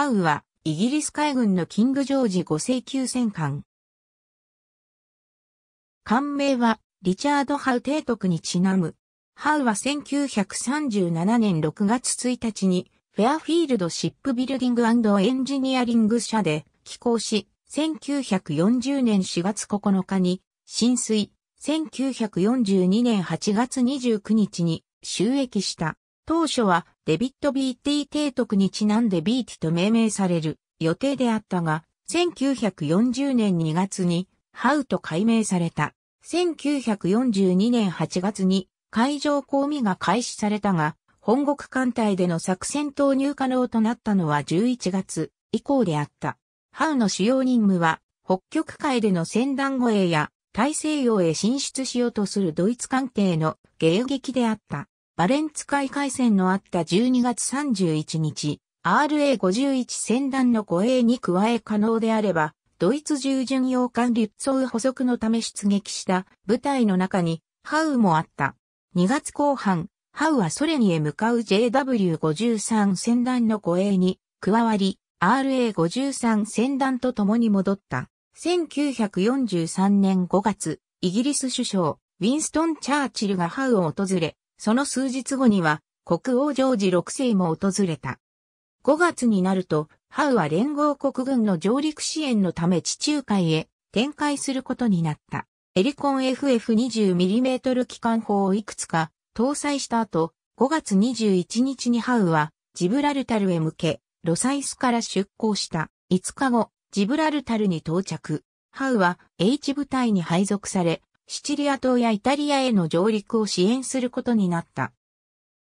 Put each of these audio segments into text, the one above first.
ハウは、イギリス海軍のキングジョージ5世級戦艦。艦名は、リチャード・ハウ提督にちなむ。ハウは1937年6月1日に、フェアフィールドシップビルディングエンジニアリング社で寄港し、1940年4月9日に浸水、1942年8月29日に収益した。当初はデビッド・ビーティ提督にちなんでビーティと命名される予定であったが、1940年2月にハウと改名された。1942年8月に海上公試が開始されたが、本国艦隊での作戦投入可能となったのは11月以降であった。ハウの主要任務は、北極海での船団護衛や大西洋へ進出しようとするドイツ艦艇の迎撃であった。バレンツ海海戦のあった12月31日、RA51 戦団の護衛に加え可能であれば、ドイツ従巡洋艦リュッツォウ補足のため出撃した部隊の中にハウもあった。2月後半、ハウはソ連へ向かう JW53 戦団の護衛に加わり、RA53 戦団と共に戻った。1943年5月、イギリス首相、ウィンストン・チャーチルがハウを訪れ、その数日後には国王ジョージ6世も訪れた。5月になると、ハウは連合国軍の上陸支援のため地中海へ展開することになった。エリコン FF20mm 機関砲をいくつか搭載した後、5月21日にハウはジブラルタルへ向け、ロサイスから出港した。5日後、ジブラルタルに到着。ハウは H 部隊に配属され、シチリア島やイタリアへの上陸を支援することになった。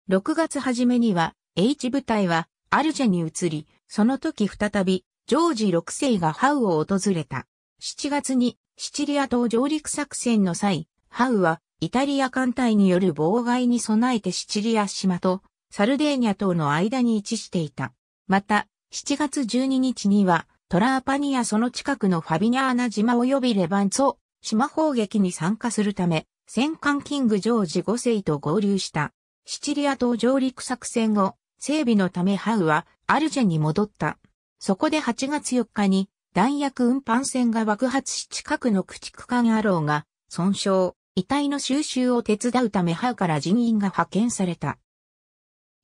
6月初めには H 部隊はアルジェに移り、その時再びジョージ6世がハウを訪れた。7月にシチリア島上陸作戦の際、ハウはイタリア艦隊による妨害に備えてシチリア島とサルデーニャ島の間に位置していた。また、7月12日にはトラーパニアその近くのファビニャーナ島及びレバンツォ島砲撃に参加するため、戦艦キングジョージ5世と合流した。シチリア島上陸作戦後、整備のためハウはアルジェに戻った。そこで8月4日に弾薬運搬船が爆発し近くの駆逐艦アローが損傷、遺体の収集を手伝うためハウから人員が派遣された。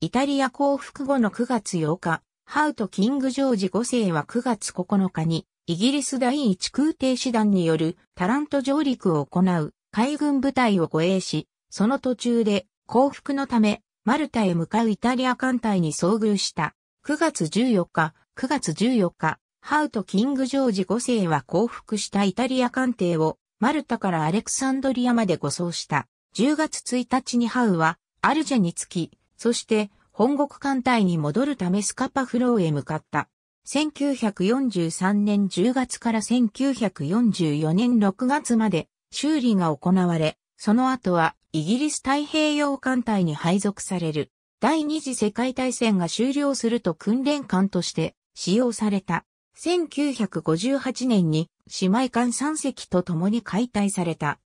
イタリア降伏後の9月8日、ハウとキングジョージ5世は9月9日にイギリス第一空挺師団によるタラント上陸を行う海軍部隊を護衛し、その途中で降伏のためマルタへ向かうイタリア艦隊に遭遇した。9月14日、9月14日、ハウとキングジョージ5世は降伏したイタリア艦艇をマルタからアレクサンドリアまで護送した。10月1日にハウはアルジェに着き、そして本国艦隊に戻るためスカパフローへ向かった。1943年10月から1944年6月まで修理が行われ、その後はイギリス太平洋艦隊に配属される。第二次世界大戦が終了すると訓練艦として使用された。1958年に姉妹艦3隻と共に解体された。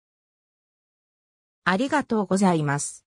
ありがとうございます。